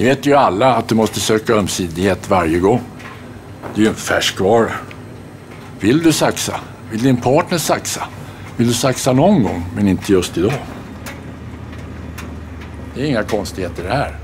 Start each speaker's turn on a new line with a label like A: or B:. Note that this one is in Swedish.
A: Ni vet ju alla att du måste söka ömsesidighet varje gång. Det är ju en färskvara. Vill du saxa? Vill din partner saxa? Vill du saxa någon gång, men inte just idag? Det är inga konstigheter det här.